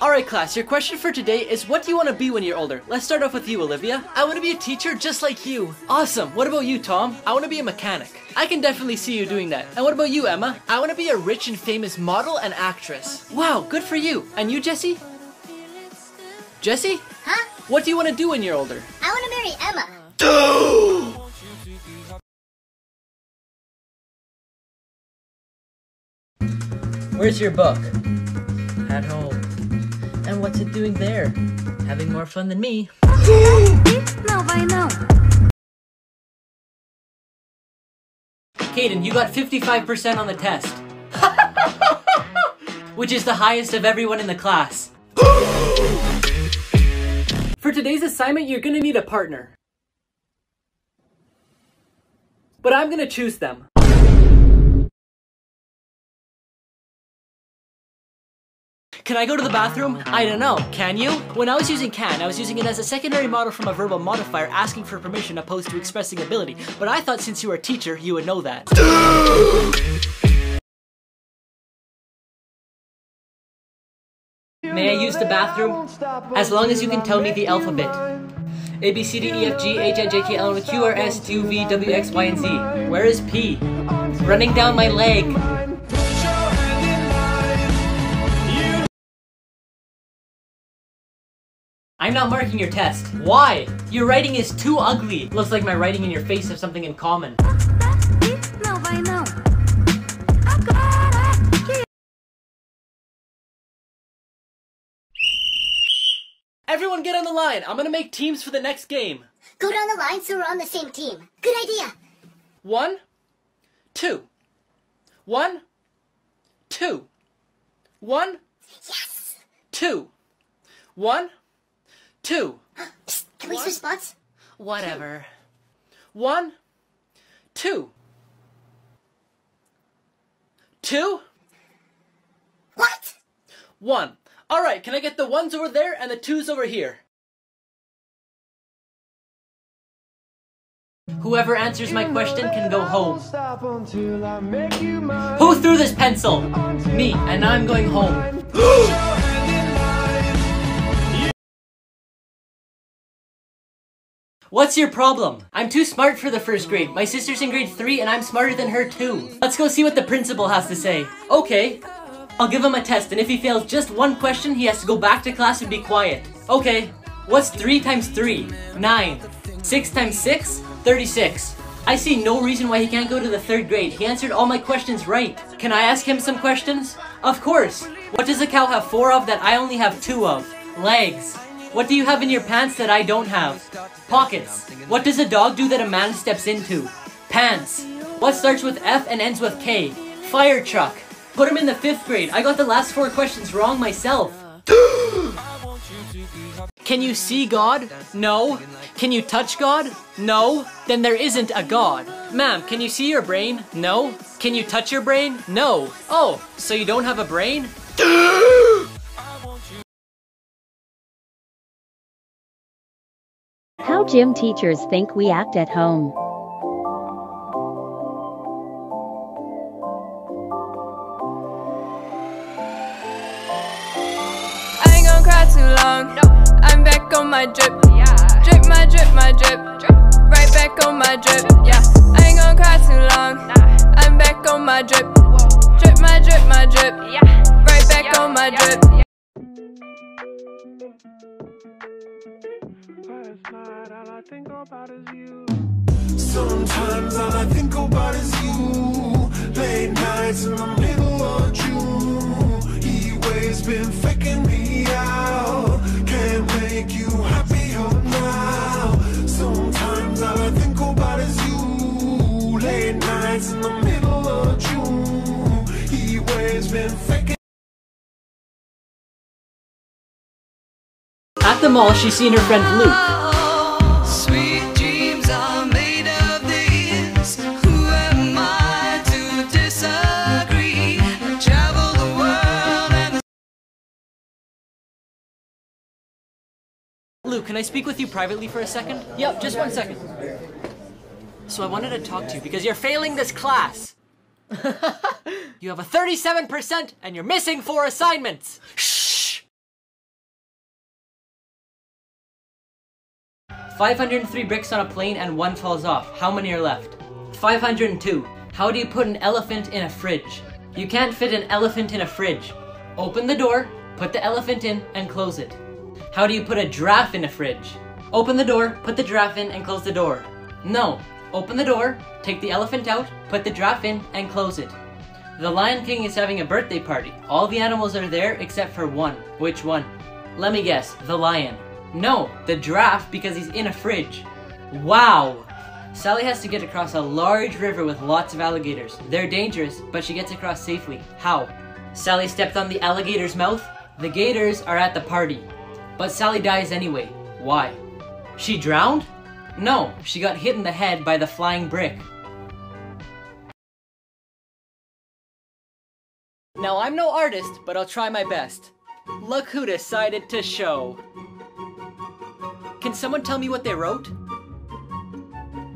Alright class, your question for today is what do you want to be when you're older? Let's start off with you, Olivia. I want to be a teacher just like you. Awesome. What about you, Tom? I want to be a mechanic. I can definitely see you doing that. And what about you, Emma? I want to be a rich and famous model and actress. Wow, good for you. And you, Jesse? Jesse? Huh? What do you want to do when you're older? I want to marry Emma. Where's your book? At home. And what's it doing there? Having more fun than me. No, you got 55% on the test. Which is the highest of everyone in the class. For today's assignment, you're gonna need a partner. But I'm gonna choose them. Can I go to the bathroom? I don't know. Can you? When I was using can, I was using it as a secondary model from a verbal modifier asking for permission opposed to expressing ability. But I thought since you were a teacher, you would know that. May I use the bathroom? As long as you can tell me the alphabet. A, B, C, D, E, F, G, H, I, J, K, L, M, Q, R, S, T, U, V, W, X, Y, and Z. Where is P? Running down my leg. I'm not marking your test. Why? Your writing is too ugly. Looks like my writing and your face have something in common. No, I know. I got it. Everyone get on the line. I'm gonna make teams for the next game. Go down the line so we're on the same team. Good idea. One, two. One, two. One, Yes. two. One, two. Can we switch spots? Whatever. One, two. Two, What? one. Alright, can I get the ones over there and the twos over here? Whoever answers my question can go home. Who threw this pencil? Me, and I'm going home. What's your problem? I'm too smart for the first grade. My sister's in grade 3 and I'm smarter than her too. Let's go see what the principal has to say. Okay. I'll give him a test and if he fails just one question, he has to go back to class and be quiet. Okay. What's 3 times 3? 9. 6 times 6? 36. I see no reason why he can't go to the third grade. He answered all my questions right. Can I ask him some questions? Of course. What does a cow have four of that I only have two of? Legs. What do you have in your pants that I don't have? Pockets. What does a dog do that a man steps into? Pants. What starts with F and ends with K? Fire truck. Put him in the fifth grade. I got the last four questions wrong myself. Can you see God? No. Can you touch God? No. Then there isn't a God. Ma'am, can you see your brain? No. Can you touch your brain? No. Oh, so you don't have a brain? Gym teachers think we act at home. I ain't gonna cry too long. I'm back on my drip. Drip my drip, my drip. Right back on my drip. Yeah. I ain't gonna cry too long. I'm back on my drip. Drip my drip, my drip. Right back on my drip. About is you. Sometimes all I think about is you. Late nights in the middle of June. He always been faking me out. Can't make you happier now. Sometimes all I think about is you. Late nights in the middle of June. He always been faking. At the mall, she's seen her friend Luke. Lou, can I speak with you privately for a second? Yep, just one second. So I wanted to talk to you because you're failing this class. you have a 37% and you're missing four assignments. Shh! 503 bricks on a plane and one falls off. How many are left? 502. How do you put an elephant in a fridge? You can't fit an elephant in a fridge. Open the door, put the elephant in, and close it. How do you put a giraffe in a fridge? Open the door, put the giraffe in, and close the door. No. Open the door, take the elephant out, put the giraffe in, and close it. The Lion King is having a birthday party. All the animals are there except for one. Which one? Let me guess, the lion. No, the giraffe because he's in a fridge. Wow! Sally has to get across a large river with lots of alligators. They're dangerous, but she gets across safely. How? Sally stepped on the alligator's mouth. The gators are at the party. But Sally dies anyway. Why? She drowned? No, she got hit in the head by the flying brick. Now, I'm no artist, but I'll try my best. Look who decided to show. Can someone tell me what they wrote?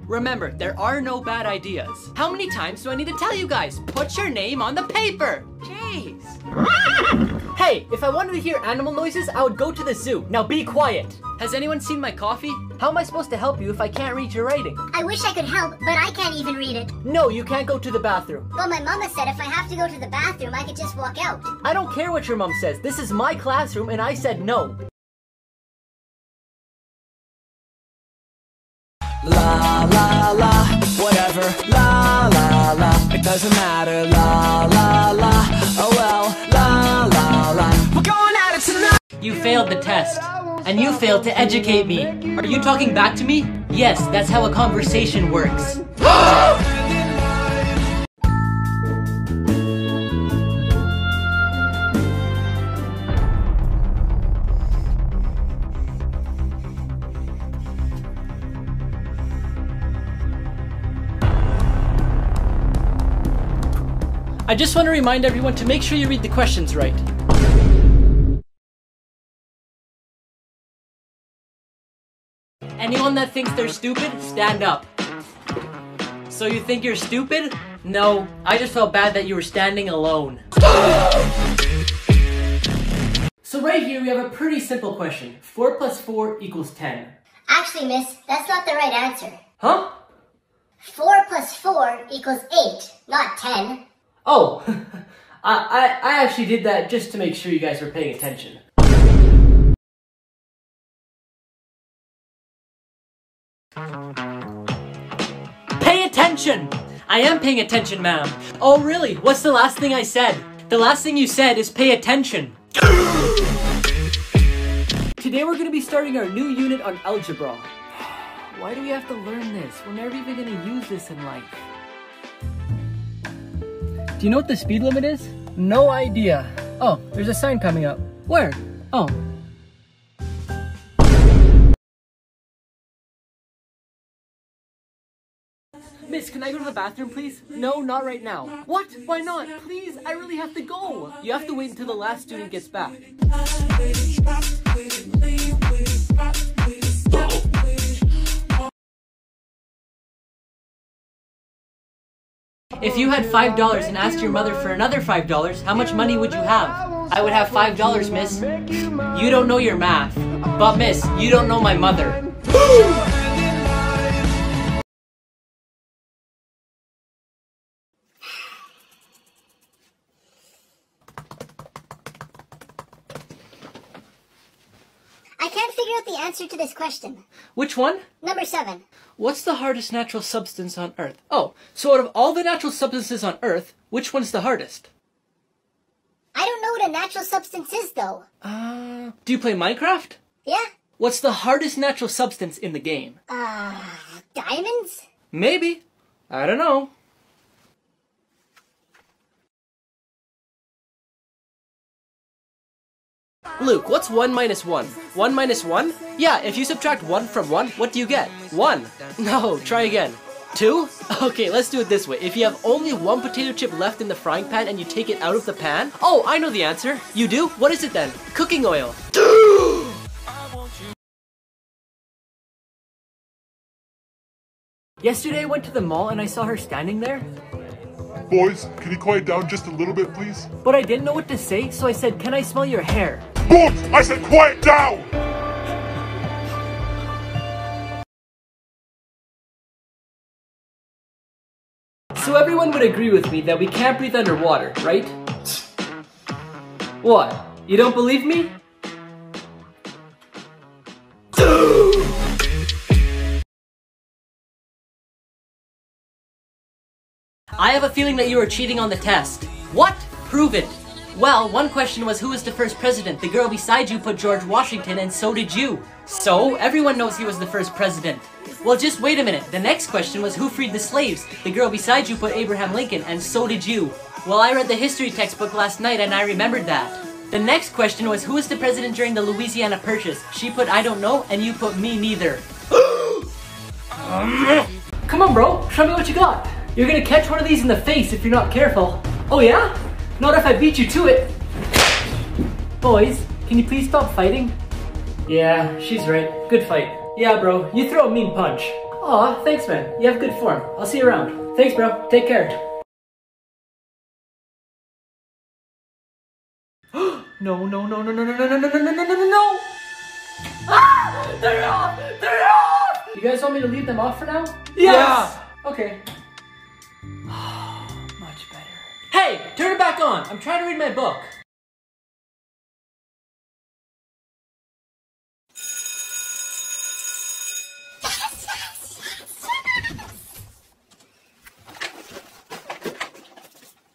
Remember, there are no bad ideas. How many times do I need to tell you guys? Put your name on the paper! Jeez. hey, if I wanted to hear animal noises, I would go to the zoo. Now be quiet. Has anyone seen my coffee? How am I supposed to help you if I can't read your writing? I wish I could help, but I can't even read it. No, you can't go to the bathroom. Well, my mama said if I have to go to the bathroom, I could just walk out. I don't care what your mom says. This is my classroom and I said no. La la la, whatever. La la la, it doesn't matter. La la la, You failed the test. And you failed to educate me. Are you talking back to me? Yes, that's how a conversation works. I just want to remind everyone to make sure you read the questions right. Anyone that thinks they're stupid, stand up. So you think you're stupid? No, I just felt bad that you were standing alone. So right here we have a pretty simple question. 4 plus 4 equals 10. Actually, miss, that's not the right answer. Huh? 4 plus 4 equals 8, not 10. Oh, I, I, I actually did that just to make sure you guys were paying attention. Pay attention! I am paying attention, ma'am. Oh, really? What's the last thing I said? The last thing you said is pay attention. Today we're going to be starting our new unit on algebra. Why do we have to learn this? We're never even going to use this in life. Do you know what the speed limit is? No idea. Oh, there's a sign coming up. Where? Oh. Miss, can I go to the bathroom, please? No, not right now. What? Why not? Please, I really have to go. You have to wait until the last student gets back. If you had $5 and asked your mother for another $5, how much money would you have? I would have $5, miss. You don't know your math. But miss, you don't know my mother. can't figure out the answer to this question. Which one? Number 7. What's the hardest natural substance on Earth? Oh, so out of all the natural substances on Earth, which one's the hardest? I don't know what a natural substance is, though. Uh, do you play Minecraft? Yeah? What's the hardest natural substance in the game? Uh, diamonds? Maybe. I don't know. Luke, what's 1 minus 1? 1 minus 1? Yeah, if you subtract 1 from 1, what do you get? 1. No, try again. 2? Okay, let's do it this way. If you have only one potato chip left in the frying pan and you take it out of the pan... Oh, I know the answer. You do? What is it then? Cooking oil. Yesterday I went to the mall and I saw her standing there, Boys, can you quiet down just a little bit, please? but I didn't know what to say, so I said, Can I smell your hair? But I said, quiet down! So everyone would agree with me that we can't breathe underwater, right? What? You don't believe me? I have a feeling that you are cheating on the test. What? Prove it! Well, one question was who was the first president? The girl beside you put George Washington and so did you. So, everyone knows he was the first president. Well, just wait a minute. The next question was who freed the slaves? The girl beside you put Abraham Lincoln and so did you. Well, I read the history textbook last night and I remembered that. The next question was who was the president during the Louisiana Purchase? She put I don't know and you put me neither. Come on, bro. Show me what you got. You're gonna catch one of these in the face if you're not careful. Oh yeah? Not if I beat you to it. Boys, can you please stop fighting? Yeah, she's right. Good fight. Yeah, bro, you throw a mean punch. Aw, thanks, man. You have good form. I'll see you around. Thanks, bro. Take care. no, no, no, no, no, no, no, no, no, no, no, no, no, no! Ah! They're off! They're off! You guys want me to leave them off for now? Yes! Okay. Hey, turn it back on. I'm trying to read my book.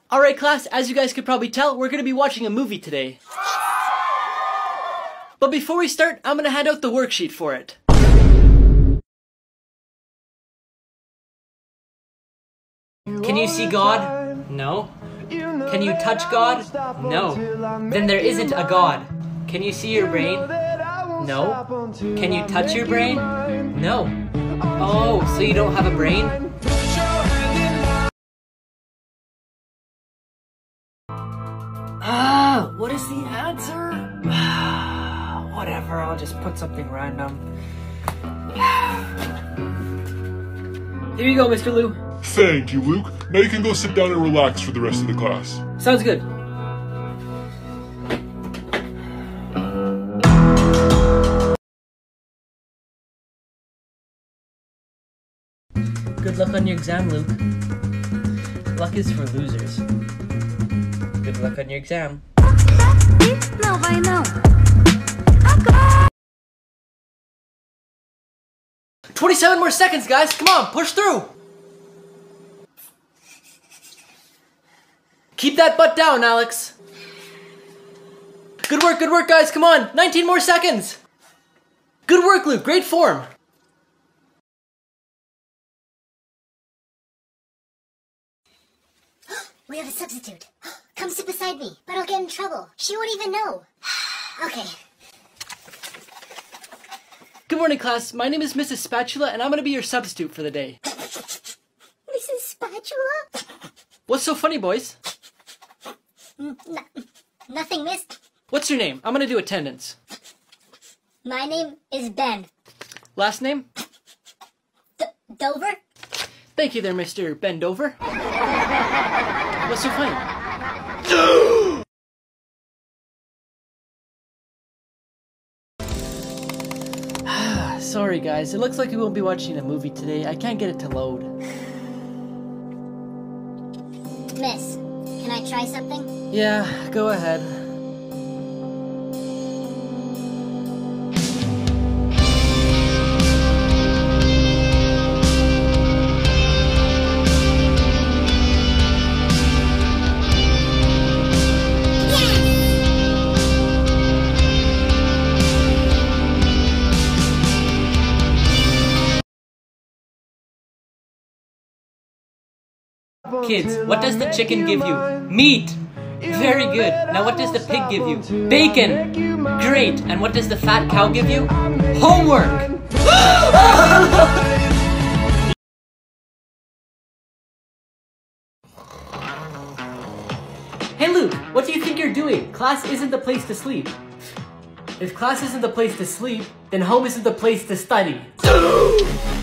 Alright class, as you guys could probably tell, we're gonna be watching a movie today. But before we start, I'm gonna hand out the worksheet for it. Can you see God? No. Can you touch God? No. Then there isn't a God. Can you see your brain? No. Can you touch your brain? No. Oh, so you don't have a brain? Ah, what is the answer? Whatever, I'll just put something random. Here you go, Mr. Lou. Thank you, Luke. Now you can go sit down and relax for the rest of the class. Sounds good. Good luck on your exam, Luke. Luck is for losers. Good luck on your exam. Não vai não. 27 more seconds, guys. Come on, push through. Keep that butt down, Alex. Good work, good work, guys. Come on. 19 more seconds. Good work, Luke. Great form. We have a substitute. Come sit beside me, but I'll get in trouble. She won't even know. okay. Good morning, class. My name is Mrs. Spatula, and I'm going to be your substitute for the day. Mrs. Spatula? What's so funny, boys? Nothing, miss. What's your name? I'm going to do attendance. My name is Ben. Last name? D- Dover? Thank you there, Mr. Ben Dover. What's so funny? Sorry, guys. It looks like we won't be watching a movie today. I can't get it to load. Miss, Try something? Yeah, go ahead. Kids, what does the chicken give you? Meat! Very good. Now what does the pig give you? Bacon! Great. And what does the fat cow give you? Homework! hey Luke, what do you think you're doing? Class isn't the place to sleep. If class isn't the place to sleep, then home isn't the place to study.